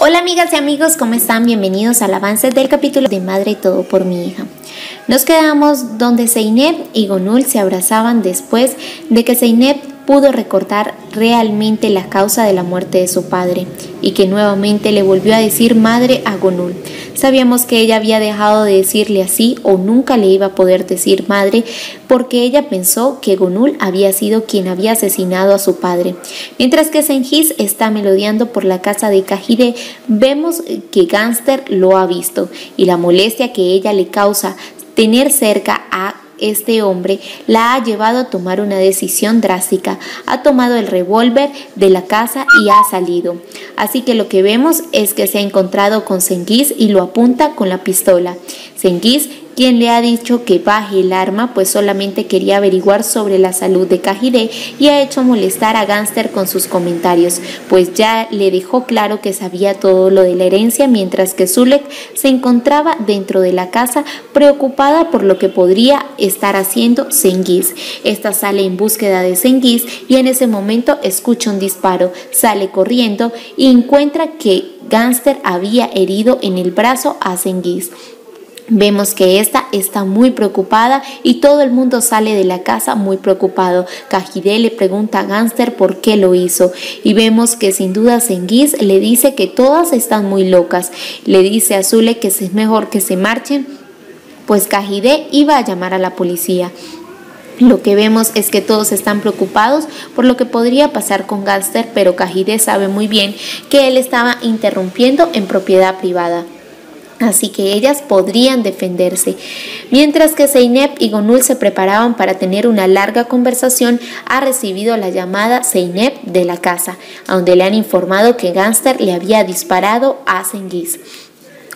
Hola amigas y amigos, ¿cómo están? Bienvenidos al avance del capítulo de Madre Todo por mi hija. Nos quedamos donde Zeynep y Gonul se abrazaban después de que Zeynep pudo recordar realmente la causa de la muerte de su padre y que nuevamente le volvió a decir madre a Gonul. Sabíamos que ella había dejado de decirle así o nunca le iba a poder decir madre porque ella pensó que Gonul había sido quien había asesinado a su padre. Mientras que Senghis está melodeando por la casa de Cajide, vemos que Gangster lo ha visto y la molestia que ella le causa tener cerca a este hombre la ha llevado a tomar una decisión drástica. Ha tomado el revólver de la casa y ha salido. Así que lo que vemos es que se ha encontrado con Senghis y lo apunta con la pistola. Senghis quien le ha dicho que baje el arma, pues solamente quería averiguar sobre la salud de Cajide y ha hecho molestar a Gangster con sus comentarios, pues ya le dejó claro que sabía todo lo de la herencia, mientras que Zulek se encontraba dentro de la casa preocupada por lo que podría estar haciendo Senghis. Esta sale en búsqueda de Senghis y en ese momento escucha un disparo, sale corriendo y encuentra que Gangster había herido en el brazo a Senghis. Vemos que esta está muy preocupada y todo el mundo sale de la casa muy preocupado. Cajide le pregunta a Gangster por qué lo hizo y vemos que sin duda Senghis le dice que todas están muy locas. Le dice a Zule que es mejor que se marchen, pues Cajide iba a llamar a la policía. Lo que vemos es que todos están preocupados por lo que podría pasar con Gangster, pero Cajide sabe muy bien que él estaba interrumpiendo en propiedad privada. Así que ellas podrían defenderse. Mientras que Zeynep y Gonul se preparaban para tener una larga conversación, ha recibido la llamada Zeynep de la casa, donde le han informado que Gangster le había disparado a Senghis.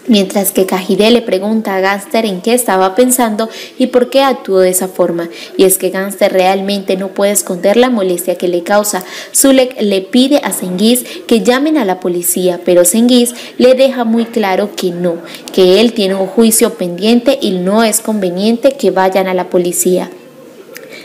Mientras que Cajide le pregunta a Gangster en qué estaba pensando y por qué actuó de esa forma. Y es que Gangster realmente no puede esconder la molestia que le causa. Zulek le pide a Senghis que llamen a la policía, pero Senghis le deja muy claro que no, que él tiene un juicio pendiente y no es conveniente que vayan a la policía.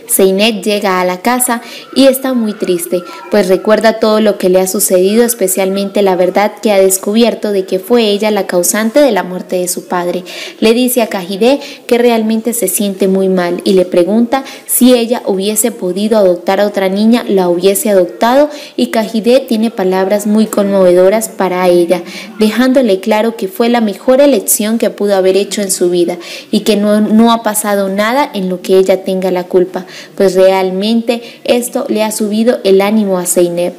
Zeinet llega a la casa y está muy triste, pues recuerda todo lo que le ha sucedido, especialmente la verdad que ha descubierto de que fue ella la causante de la muerte de su padre. Le dice a Cajide que realmente se siente muy mal y le pregunta si ella hubiese podido adoptar a otra niña, la hubiese adoptado y Cajide tiene palabras muy conmovedoras para ella, dejándole claro que fue la mejor elección que pudo haber hecho en su vida y que no, no ha pasado nada en lo que ella tenga la culpa pues realmente esto le ha subido el ánimo a Zeynep.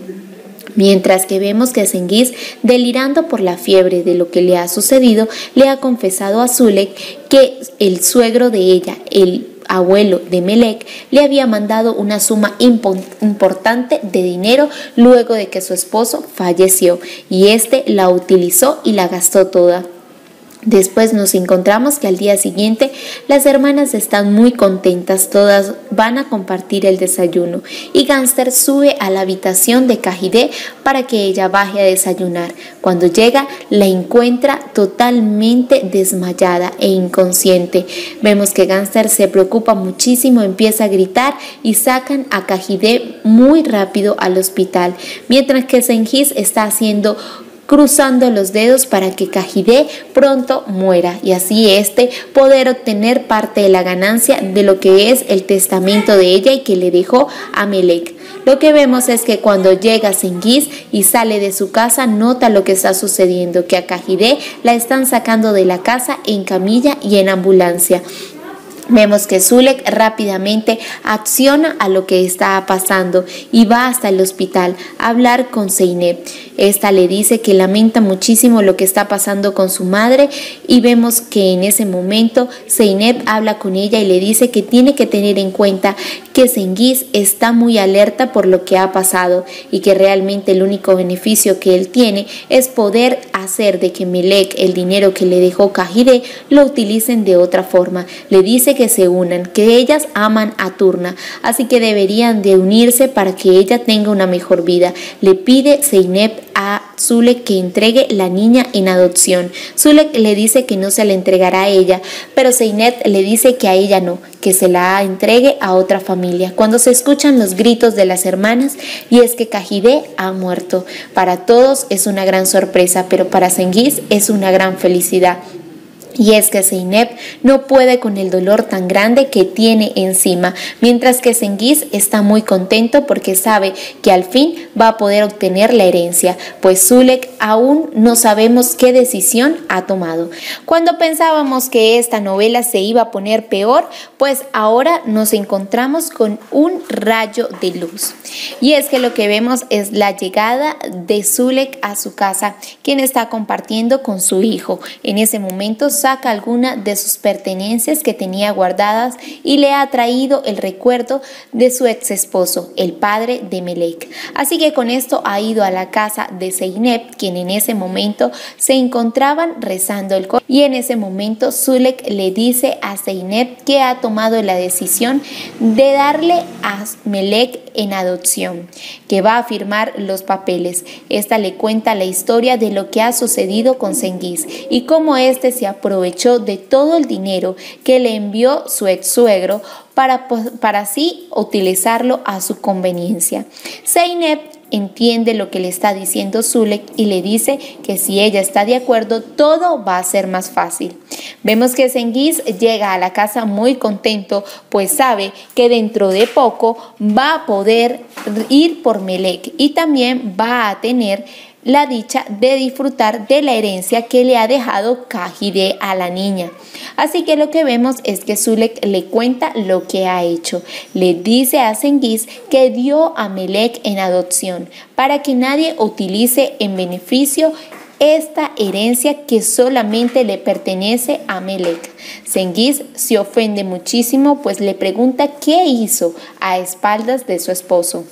Mientras que vemos que Senghis, delirando por la fiebre de lo que le ha sucedido, le ha confesado a Zulek que el suegro de ella, el abuelo de Melek, le había mandado una suma importante de dinero luego de que su esposo falleció y este la utilizó y la gastó toda. Después nos encontramos que al día siguiente las hermanas están muy contentas, todas van a compartir el desayuno y Gangster sube a la habitación de Cajide para que ella baje a desayunar. Cuando llega la encuentra totalmente desmayada e inconsciente. Vemos que Gangster se preocupa muchísimo, empieza a gritar y sacan a Cajide muy rápido al hospital, mientras que Senghis está haciendo cruzando los dedos para que Cajide pronto muera y así éste poder obtener parte de la ganancia de lo que es el testamento de ella y que le dejó a Melek. Lo que vemos es que cuando llega Senghis y sale de su casa, nota lo que está sucediendo, que a Cajide la están sacando de la casa en camilla y en ambulancia. Vemos que Zulek rápidamente acciona a lo que está pasando y va hasta el hospital a hablar con Zeynep. Esta le dice que lamenta muchísimo lo que está pasando con su madre y vemos que en ese momento Zeynep habla con ella y le dice que tiene que tener en cuenta que Senghis está muy alerta por lo que ha pasado y que realmente el único beneficio que él tiene es poder hacer de que Melek, el dinero que le dejó Cajide, lo utilicen de otra forma. Le dice que se unan, que ellas aman a Turna, así que deberían de unirse para que ella tenga una mejor vida. Le pide Zeynep a Zulek que entregue la niña en adopción. Zulek le dice que no se le entregará a ella, pero Zeynep le dice que a ella no, que se la entregue a otra familia. Cuando se escuchan los gritos de las hermanas y es que Cajide ha muerto. Para todos es una gran sorpresa, pero para Senguis es una gran felicidad. Y es que Zeynep no puede con el dolor tan grande que tiene encima, mientras que Sengiz está muy contento porque sabe que al fin va a poder obtener la herencia, pues Zulek aún no sabemos qué decisión ha tomado. Cuando pensábamos que esta novela se iba a poner peor, pues ahora nos encontramos con un rayo de luz. Y es que lo que vemos es la llegada de Zulek a su casa, quien está compartiendo con su hijo. En ese momento saca alguna de sus pertenencias que tenía guardadas y le ha traído el recuerdo de su ex esposo, el padre de Melek. Así que con esto ha ido a la casa de Zeynep, quien en ese momento se encontraban rezando el coro. Y en ese momento Zulek le dice a Zeynep que ha tomado la decisión de darle a Melek en adopción, que va a firmar los papeles. Esta le cuenta la historia de lo que ha sucedido con Sengiz y cómo éste se aprovechó aprovechó de todo el dinero que le envió su ex suegro para, para así utilizarlo a su conveniencia. Zeynep entiende lo que le está diciendo Zulek y le dice que si ella está de acuerdo, todo va a ser más fácil. Vemos que Sengiz llega a la casa muy contento, pues sabe que dentro de poco va a poder ir por Melek y también va a tener la dicha de disfrutar de la herencia que le ha dejado Kajide a la niña. Así que lo que vemos es que Zulek le cuenta lo que ha hecho. Le dice a Sengiz que dio a Melek en adopción para que nadie utilice en beneficio esta herencia que solamente le pertenece a Melek. Sengiz se ofende muchísimo pues le pregunta qué hizo a espaldas de su esposo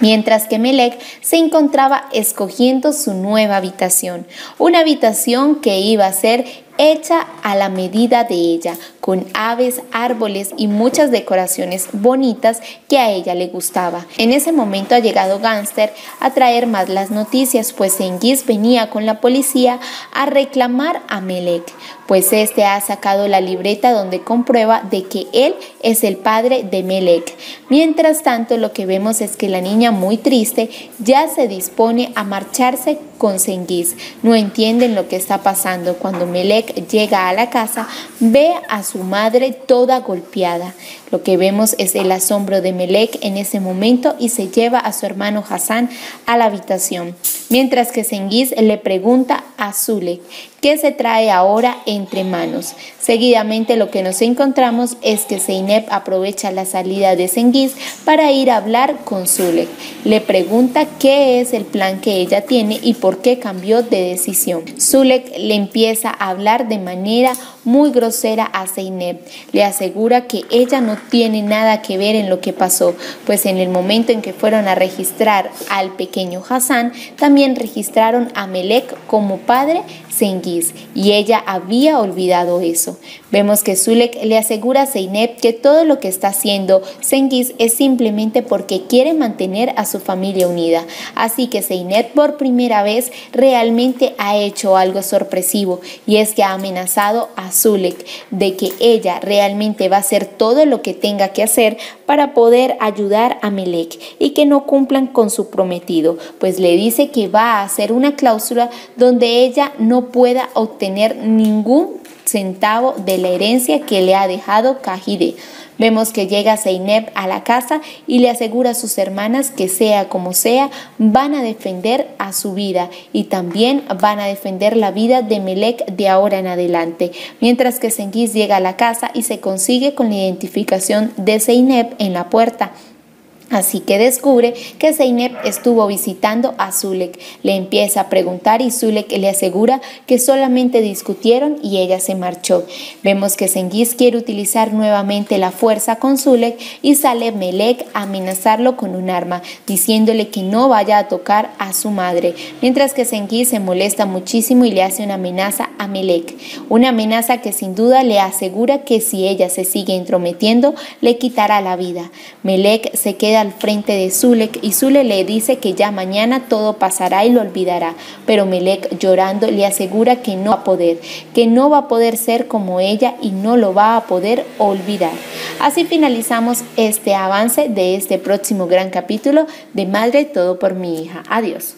mientras que Melek se encontraba escogiendo su nueva habitación, una habitación que iba a ser hecha a la medida de ella, con aves, árboles y muchas decoraciones bonitas que a ella le gustaba. En ese momento ha llegado Gangster a traer más las noticias, pues Sengiz venía con la policía a reclamar a Melek, pues este ha sacado la libreta donde comprueba de que él es el padre de Melek. Mientras tanto, lo que vemos es que la niña muy triste ya se dispone a marcharse con Sengiz. No entienden lo que está pasando cuando Melek llega a la casa, ve a su madre toda golpeada. Lo que vemos es el asombro de Melek en ese momento y se lleva a su hermano Hassan a la habitación, mientras que Sengiz le pregunta a Zulek qué se trae ahora entre manos. Seguidamente lo que nos encontramos es que Zeynep aprovecha la salida de Sengiz para ir a hablar con Zulek. Le pregunta qué es el plan que ella tiene y por qué cambió de decisión. Zulek le empieza a hablar de manera muy grosera a Zeynep. Le asegura que ella no tiene nada que ver en lo que pasó, pues en el momento en que fueron a registrar al pequeño Hassan, también registraron a Melek como padre Sengiz y ella había olvidado eso. Vemos que Zulek le asegura a Zeynep que todo lo que está haciendo Sengiz es simplemente porque quiere mantener a su familia unida. Así que Zeynep por primera vez realmente ha hecho algo sorpresivo y es que ha amenazado a Zulek de que ella realmente va a hacer todo lo que tenga que hacer para poder ayudar a Melek y que no cumplan con su prometido, pues le dice que va a hacer una cláusula donde ella no pueda obtener ningún centavo de la herencia que le ha dejado Kahide. Vemos que llega Zeynep a la casa y le asegura a sus hermanas que sea como sea, van a defender a su vida y también van a defender la vida de Melek de ahora en adelante. Mientras que Sengiz llega a la casa y se consigue con la identificación de Zeynep en la puerta. Así que descubre que Zeynep estuvo visitando a Zulek. Le empieza a preguntar y Zulek le asegura que solamente discutieron y ella se marchó. Vemos que Sengiz quiere utilizar nuevamente la fuerza con Zulek y sale Melek a amenazarlo con un arma, diciéndole que no vaya a tocar a su madre. Mientras que Sengiz se molesta muchísimo y le hace una amenaza a Melek. Una amenaza que sin duda le asegura que si ella se sigue intrometiendo, le quitará la vida. Melek se queda al frente de Zulek y Zule le dice que ya mañana todo pasará y lo olvidará, pero Melek llorando le asegura que no va a poder, que no va a poder ser como ella y no lo va a poder olvidar. Así finalizamos este avance de este próximo gran capítulo de Madre Todo por mi hija. Adiós.